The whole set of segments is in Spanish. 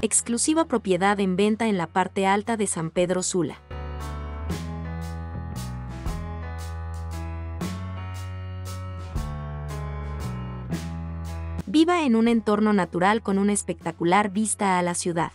Exclusiva propiedad en venta en la parte alta de San Pedro Sula. Viva en un entorno natural con una espectacular vista a la ciudad.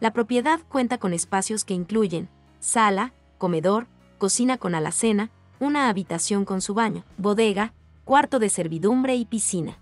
La propiedad cuenta con espacios que incluyen sala, comedor, cocina con alacena, una habitación con su baño, bodega, cuarto de servidumbre y piscina.